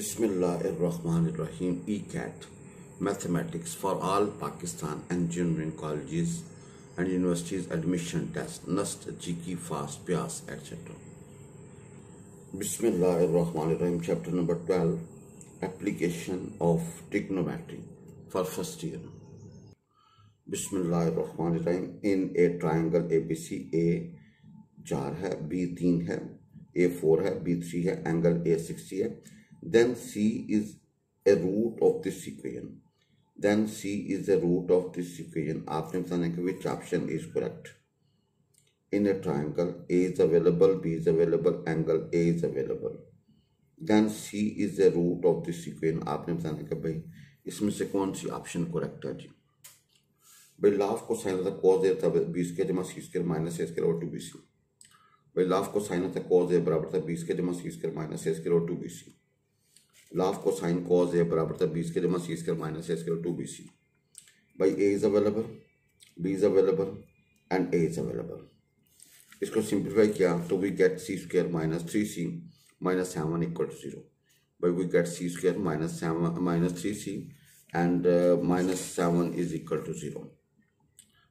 बसमीम E CAT mathematics for all Pakistan engineering college and universities admission test NUST GIKI FAST PIEAS etcetera बिस्मिल्लाम chapter number twelve application of trigonometry for first year बिस्मिल्लाम in a triangle A B C A चार है B तीन है A four है B three है angle A sixty है then C is a root of this equation. Then C is the root of this equation. आपने बताना कि which option is correct. In a triangle, A is available, B is available, angle A is available. Then C is the root of this equation. आपने बताना कि भाई इसमें से कौन सी ऑप्शन करेक्ट है जी भाई लाफ को साइन था कॉज ए था बी स्केयर जमा C square minus A square और टू बी सी भाई लाफ को साइन था कॉज ए बराबर था बी स्केयर जमा C square minus A square और टू बी सी लाफ को साइन कॉज ए बराबर था बी स्केयर जमा C square minus A square two B C. By A is available, B is available, and A is available. इसको simplify किया तो we get C square minus three C minus seven equal to zero by we get C square minus seven minus three C and minus seven is equal to zero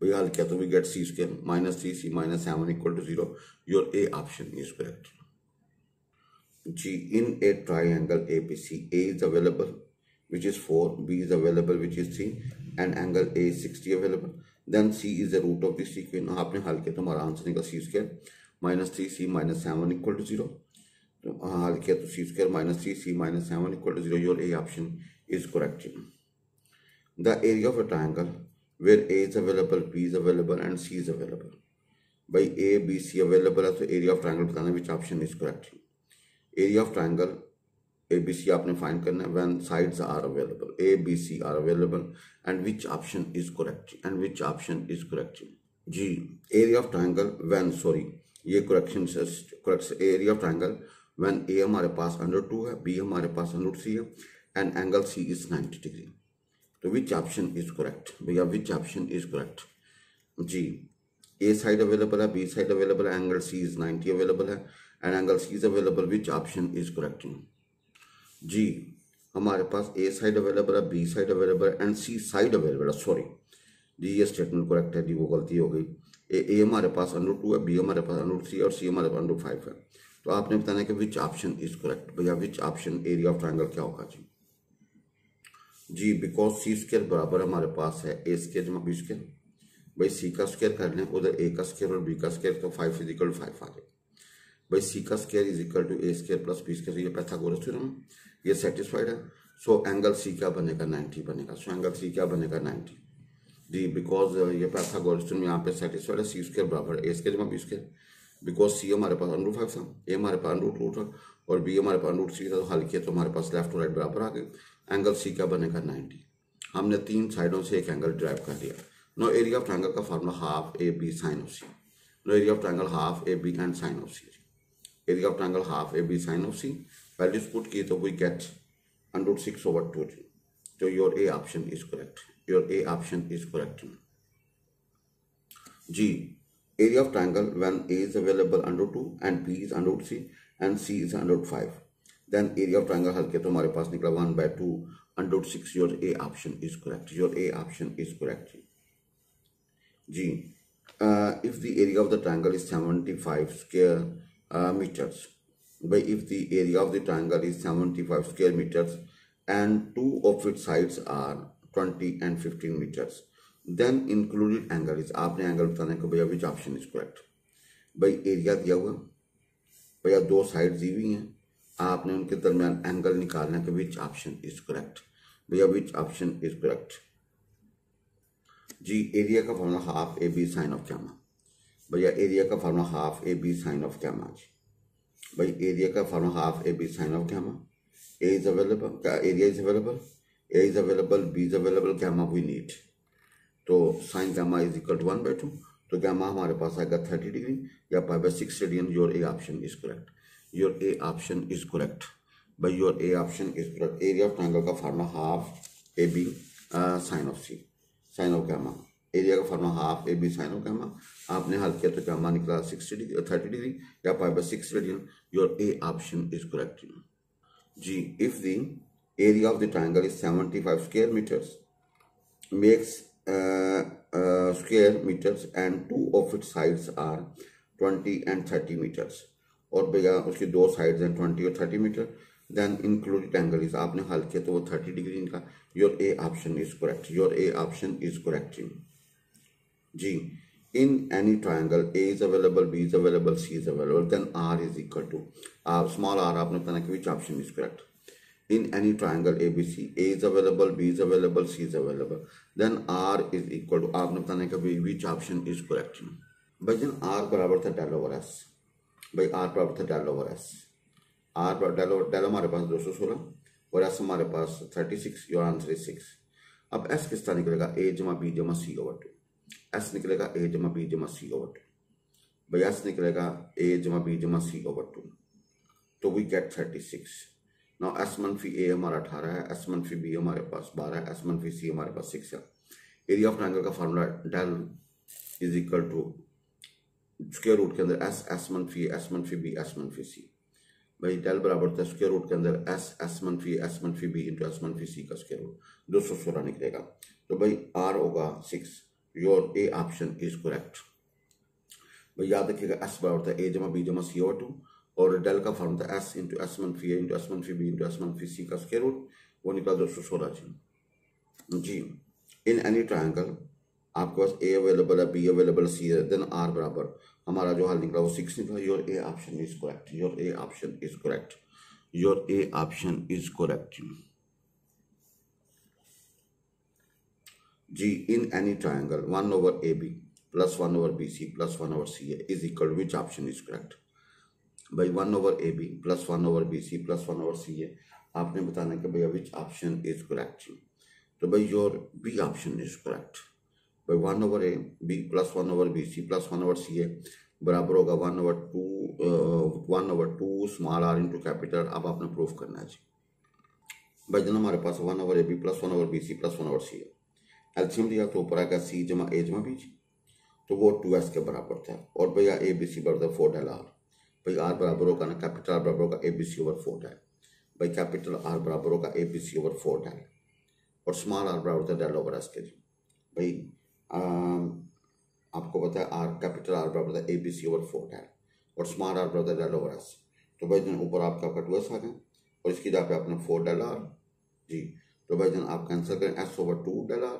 वही हल किया तो we get C square minus three C minus seven equal to zero your A option is correct G in a triangle ABC, A is available, which is 4, B is available, which is 3, and angle A is 60 available. Then C is the root of this equation. आपने हल किया तो हमारा answer निकला C square minus three C minus seven equal to zero तो हल किया तो C square minus three C minus seven equal to zero your A option is correct the area of a triangle where A is available, B is available and C is available. By A, B, C available है तो area of triangle बताना which option is correct. Area of triangle A B C आपने find करना है when sides are available A B C are available and which option is correct and which option is correct ji area of triangle when sorry ये correction correct area of triangle when A हमारे पास under two है B हमारे पास under three है and angle C is ninety degree तो which option is correct भैया which option is correct जी ए साइड अवेलेबल है बी साइड अवेलेबल है angle C is ninety available है and angle C is available which option is correct जी हमारे पास A side available है B side available है and C side available है sorry जी, ये स्टेटमेंट करेक्ट है, जी, वो गलती हो गई. ए ए हमारे पास अंडर टू है बी हमारे पास अंडर थ्री और सी हमारे पास अंडर फाइव है. तो आपने बताना कि विच ऑप्शन इज़ करेक्ट भैया which option area of triangle क्या होगा? जी. जी बिकॉज़ सी स्केयर बराबर हमारे पास है ए स्केयर जमा बी स्केयर भाई सी का स्केयर कर लें, उधर ए का स्केयर और बी का स्केयर तो फाइव फ़िज़िकल फाइव आ जाए भाई सी का square is equal to a square plus B square ये पैथागोरस थ्योरम ये सेटिस्फाइड है। सो एंगल सी क्या बनेगा? 90 बनेगा। सो एंगल सी क्या बनेगा? 90 जी बिकॉज़ ये पैथागोरस थ्योरम यहाँ पे सेटिस्फाइड है सी स्केयर बराबर ए स्केयर जमा बी स्केयर बिकॉज़ सी हमारे पास अंडर फाइव था ए हमारे पास अंडर टू था, और बी हमारे पास अंडर थ्री था तो हल किया तो हमारे पास लेफ़्ट और राइट बराबर आ गए। एंगल सी क्या बनेगा? 90 हमने तीन साइडों से एक एंगल ड्राइव कर लिया। नो एरिया ऑफ़ ट्रायंगल का formula half A B sine of C no area of triangle half A B and sine of C area of triangle half A B sine of C values put किए तो we get hundred six over two जी तो your A option is correct your A option is correct ji area of triangle when A is available under two and B is under C and C is under five then area of triangle हल्के तो हमारे पास निकला one by two under six your A option is correct your A option is correct ji if the area of the triangle is seventy five square uh, meters by if the area of the triangle is 75 square meters and two of its sides are 20 and 15 meters then included angle is आपने angle बताना है भैया which option is correct भाई area दिया हुआ भैया दो side दी हुई हैं आपने उनके दरमियान एंगल निकालना कि विच ऑप्शन इज़ करेक्ट भैया विच ऑप्शन इज़ करेक्ट जी एरिया का formula half A B sine of gamma भैया एरिया का formula half A B sine of gamma जी भाई एरिया का formula half A B sine of gamma A is available क्या area is available A is available B is available gamma we need तो sine gamma is equal to one by two तो gamma हमारे पास आएगा thirty degree या pi by six radian your A option is correct your A option is correct भाई your A option is correct area of triangle का formula half A B sine of C sine of gamma area का formula half A B sine of आपने हल किया तो कैमा निकला sixty degree thirty degree या pi by six radian your A option is correct ji if the area of the triangle is 75 square meters makes square meters and two of it sides are 20 and 30 meters और भैया, उसकी दो sides हैं 20 और 30 meter then included angle is आपने हल किया तो वो 30 डिग्री इनका। Your A option is correct your A option is correct ji in any triangle A is available B is available C is available then R is equal to आप small R आपने बताया कि which option is correct in any triangle A B C A is available B is available C is available then R is equal to आपने बताने का which option is correct भाई जन R बराबर था डेल ओवर एस भाई R बराबर था del over S R del del हमारे पास दो सौ सोलह, और एस हमारे पास thirty six your answer is six अब एस किस तरह निकलेगा? ए जमा बी जमा सी ओवर टू एस निकलेगा ए जमा बी जमा सी ओवर टू भाई एस निकलेगा ए जमा बी जमा सी ओवर टू तो वी गेट थर्टी सिक्स ना एस मनफी ए हमारा अठारह है एस मनफी बी हमारे पास बारह है एस मनफी सी हमारे पास सिक्स है। एरिया ऑफ़ ट्रायंगल का formula del is equal to square root के अंदर एस एस मनफी एस मनफी बी एस मनफी सी भाई डेल बराबर था स्क्वायर रूट के अंदर एस एस मनफी एस मनफी बी इंटू एस मनफी सी का स्क्वायर रूट दो सौ सोलह निकलेगा। तो भाई आर होगा six your A option is correct भाई याद रखिएगा एस बराबर था ए जमा बी जमा सी ओवर टू और डेल का फॉर्म था एस इंटू एस वन फ़ी ए इंटू एस वन फ़ी बी इंटू एस वन फ़ी सी का स्केयर रूट वो निकला दो सौ सोलह जी जी इन एनी ट्रायंगल आपके पास ए अवेलेबल है बी अवेलेबल सी है देन आर बराबर। हमारा जो हल निकला वो सिक्स निकला। Your A option is correct your A option is correct your A option is correct G in any triangle 1 over AB plus 1 over BC plus 1 over CA is equal to which option is correct? By 1 over AB plus 1 over BC plus 1 over CA आपने बताना कि भैया which option is correct तो भाई your B option is correct भाई one over A B plus one over B C plus one over C A बराबर होगा one over two one over two small R into capital अब आपने proof करना है जी भाई जन हमारे पास one over A B plus one over B C plus one over C A एल्शियम लिया तो ऊपर आएगा सी जमा ए जमा बी तो वो टू एस के बराबर था। और भैया ए बी सी बराबर फोर डेल आर भाई आर बराबर होगा ना कैपिटल आर बराबर होगा A B C over four del. भाई कैपिटल आर बराबर होगा A B C over four del. और स्मॉल आर बराबर था डेल ओवर एस के जी। भाई आपको पता है आर कैपिटल आर बराबर था A B C over four del. और स्मॉल आर बराबर डेल ओवर एस तो भाई जन ऊपर आपका आपका टू एस आ गया। और इसकी जगह पे अपना फोर डेल आर जी तो भाई जन आप कैंसिल करें S over two del R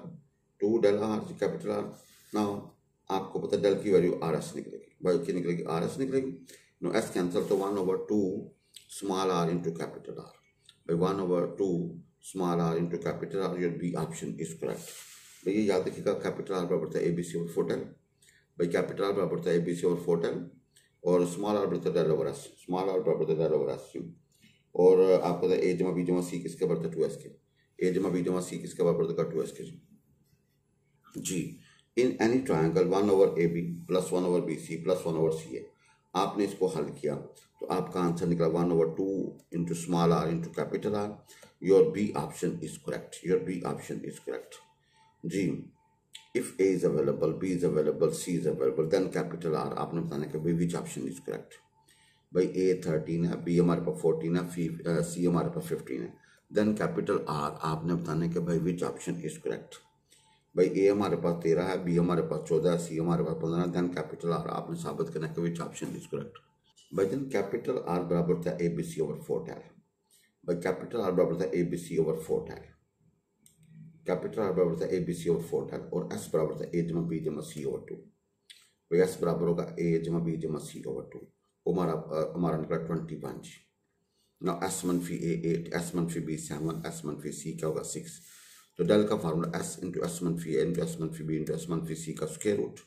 two del R capital R, ना आपको पता डेल की वैल्यू आर एस निकलेगी भाई की निकलेगी, आर एस निकलेगी। नो एस कैंसिल तो one over two small R into capital R भाई one over two small R into capital R your B option is correct भाई याद रखिएगा कैपिटल आर बराबर था A B C four del भाई capital R बराबर था A B C four del और स्मॉल आर बराबर था del over S small R बराबर था डेल ओवर एस और आपको था ए जमा बी जमा सी किसके था टू एस के? ए जमा बी जमा सी किसके बराबर का टू एस के जी? जी in any triangle one over A B plus one over B C plus one over C A आपने इसको हल किया। तो आपका आंसर निकला one over two into small R into capital R your B option is correct your B option is correct ji if A is available B is available C is available then capital R आपने बताने का B which option is correct भाई A thirteen है B हमारे पास fourteen है C uh, हमारे पास फिफ्टीन है. देन कैपिटल आर आपने बताने के भाई विच ऑप्शन इज़ करेक्ट भाई, ए हमारे पास तेरह है, बी हमारे पास चौदह है, सी हमारे पास पंद्रह देन कैपिटल आर आपने साबित करना है कि विच ऑप्शन इज़ करेक्ट भाई देन कैपिटल आर बराबर था A B C over four del भाई कैपिटल आर बराबर था A B C over four del capital R बराबर था A B C over four del और एस बराबर था ए जमा बी जमा सी ओवर टू भाई एस बराबर होगा ए जमा बी जमा सी ओवर टू हमारा हमारा निकला ट्वेंटी वन जी Now, S मनफी ए एट एस मनफी बी सेवन एस मनफी सी क्या होगा? सिक्स तो डेल का फार्मूला एस इंटू एस मनफी ए इंटू एस मनफी बी इंटू एस मनफी सी का स्क्वायर रूट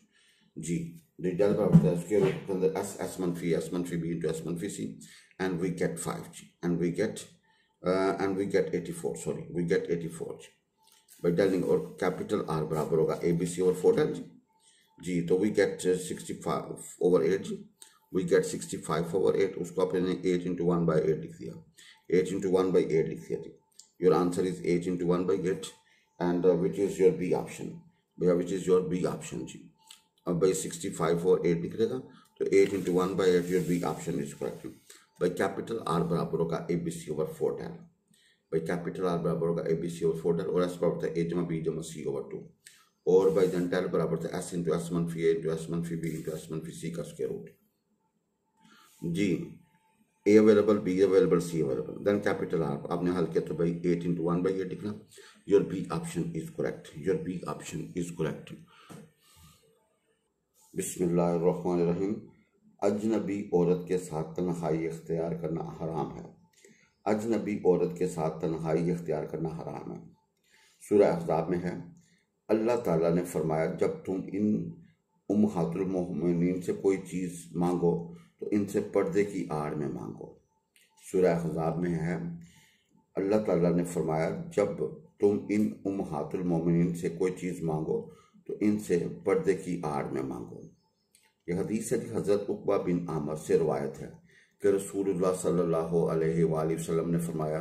जी डेल का होता है स्क्वायर रूट के अंदर एस एस मनफी एस मनफी बी इंटू एस मनफी C and we get five ji and we get and we get eighty four sorry we get eighty four ji by डेलिंग और कैपिटल आर बराबर होगा A B C और four del जी जी तो we get sixty five over eight ji we get sixty five over eight उसको अपने eight into one by eight लिख दिया eight into one by eight लिख दिया थी your answer is eight into one by eight and which is your B option भैया which is your B option जी अब भाई सिक्सटी फाइव और eight निकलेगा तो eight into one by eight your B option is correct भाई capital R बराबर होगा A B C over four ten भाई कैपिटल आर बराबर होगा A B C over four ten और एस बराबर था ए जमा बी जमा सी ओवर टू और भाई देन टेल बराबर था एस इंटू एस मनफी ए इंटू एस मनफी बी इंटू एस मनफी सी का square root ji A available B available C available then capital R आपने हल किया तो भाई eight into one by eight लिखना your B option is correct your B option is correct बिस्मिल्लाहिर्रहमानिर्रहीम। अजनबी औरत के साथ तन्हाई इख्तियार करना हराम है। अजनबी औरत के साथ तन्हाई इख्तियार करना हराम है। सूर्य अहजाब में है। अल्लाह ताला ने फरमाया, जब तुम इन उम्महातुल से कोई चीज़ मांगो तो इनसे पर्दे की आड़ में मांगो। सूर्य हजाब में है। अल्लाह ताला ने फरमाया, जब तुम इन उम्महातुल मोमिन से कोई चीज़ मांगो तो इनसे पर्दे की आड़ में मांगो। यह हदीस है कि हज़रत उकबा बिन आमर से रवायत है कि रसूलुल्लाह सल्लल्लाहु अलैहि वसल्लम ने फरमाया,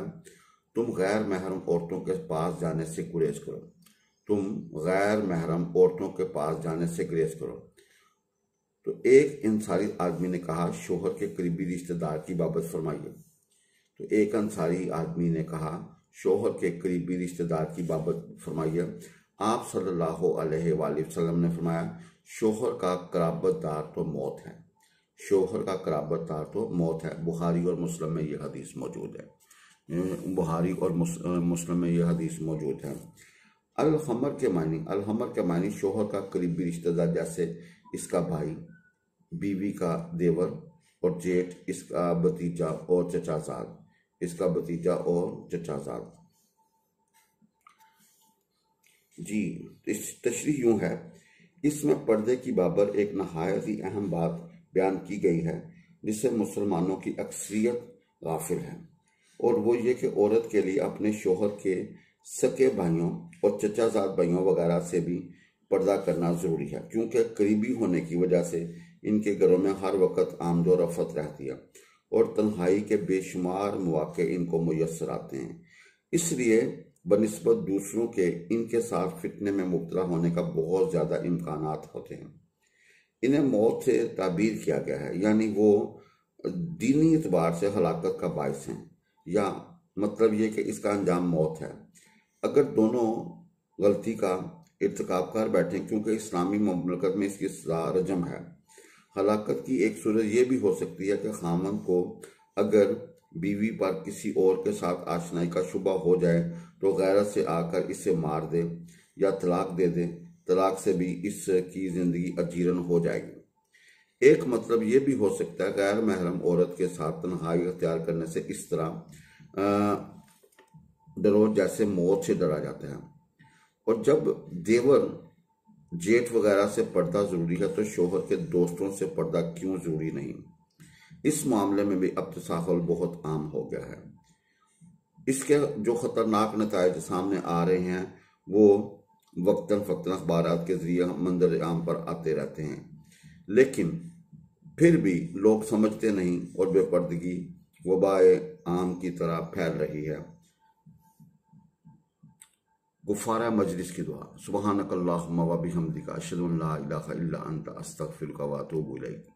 तुम गैर महरम औरतों के पास जाने से गुरेज करो। तुम गैर महरम औरतों के पास जाने से गुरेज करो। तो एक इंसारी आदमी ने कहा, शोहर के करीबी रिश्तेदार की बाबत फरमाइए। तो एक अंसारी आदमी ने कहा, शोहर के करीबी रिश्तेदार की बाबत फरमाइए। आप सल्लल्लाहु अलैहि वसल्लम ने फरमाया, शोहर का कराबतदार तो मौत है। शोहर का कराबतदार तो मौत है। बुहारी और मुस्लिम में यह हदीस मौजूद है। बुहारी और मुस्लिम में यह हदीस मौजूद है। अलहमर के मानी अलहमर के मानी शोहर का करीबी रिश्तेदार जैसे इसका भाई बीवी का देवर और जेठ, इसका भतीजा और चचाजाद इसका भतीजा और चचाजाद जी, इस तशरी यूँ है। इसमें पर्दे की बाबर एक नहायत ही अहम बात बयान की गई है, जिससे मुसलमानों की अक्सरियत गाफिल है। और वो ये कि औरत के लिए अपने शोहर के सके भाइयों और चचाजाद भाइयों वगैरह से भी पर्दा करना ज़रूरी है, क्योंकि करीबी होने की वजह से इनके घरों में हर वक्त आमदो रफत रहती है और तन्हाई के बेशुमार मौके इनको मैसर आते हैं। इसलिए बनस्बत दूसरों के, इनके साथ फिटने में मुबतला होने का बहुत ज़्यादा इम्कान होते हैं। इन्हें मौत से ताबीर किया गया है, यानी वो दीनी एतबार से हलाकत का बायस हैं, या मतलब ये कि इसका अंजाम मौत है। अगर दोनों गलती का इरतकब कर बैठे, क्योंकि इस्लामी ममलकत में इसकी सजा रजम है। हलाकत की एक सूरत यह भी हो सकती है कि खामन को अगर बीवी पर किसी और के साथ आशनाई का शुबा हो जाए तो गैरत से आकर इसे मार दे या तलाक दे दे। तलाक से भी इसकी ज़िंदगी अजीरन हो जाएगी। एक मतलब ये भी हो सकता है गैर महरम औरत के साथ तनहाई अख्तियार करने से इस तरह डरो जैसे मौत से डरा जाता है। और जब देवर जेठ वगैरह से पर्दा ज़रूरी है तो शोहर के दोस्तों से पर्दा क्यों ज़रूरी नहीं? इस मामले में भी अब तसाहल बहुत आम हो गया है। इसके जो ख़तरनाक नतज सामने आ रहे हैं, वो वक्ता फ़क्ता अखबार के ज़रिए मंजर आम पर आते रहते हैं। लेकिन फिर भी लोग समझते नहीं और बेपर्दगी, वबाए आम की तरह फैल रही है। गुफारा मजलिस की दुआ। सुबह नकल्ला मवाबी हमदिका अशद ला अस्तफ़िल का अंत।